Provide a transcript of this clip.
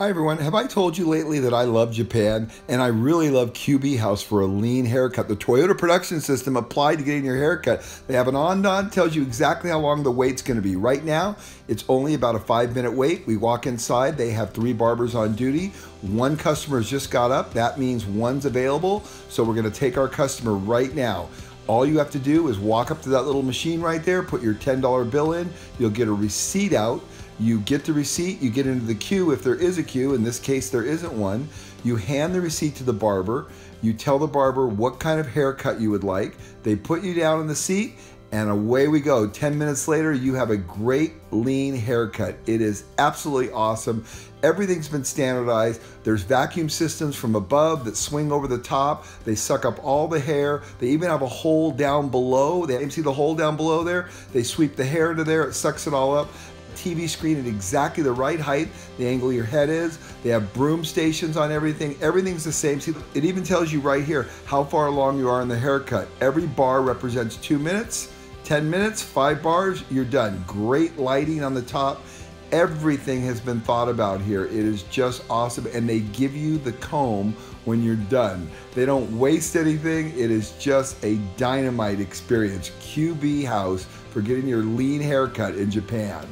Hi everyone, have I told you lately that I love Japan and I really love QB House for a lean haircut? The Toyota production system applied to getting your haircut. They have andon tells you exactly how long the wait's gonna be. Right now, it's only about a five minute wait. We walk inside, they have three barbers on duty. One customer's just got up, that means one's available. So we're gonna take our customer right now. All you have to do is walk up to that little machine right there, put your $10 bill in, you'll get a receipt out. You get the receipt, you get into the queue if there is a queue. In this case, there isn't one. You hand the receipt to the barber. You tell the barber what kind of haircut you would like. They put you down in the seat and away we go. 10 minutes later, you have a great lean haircut. It is absolutely awesome. Everything's been standardized. There's vacuum systems from above that swing over the top. They suck up all the hair. They even have a hole down below. They see the hole down below there. They sweep the hair into there. It sucks it all up. TV screen at exactly the right height, the angle your head is. They have broom stations on everything. Everything's the same. See, it even tells you right here how far along you are in the haircut. Every bar represents two minutes, 10 minutes, five bars, you're done. Great lighting on the top. Everything has been thought about here. It is just awesome. And they give you the comb when you're done. They don't waste anything. It is just a dynamite experience. QB House for getting your lean haircut in Japan.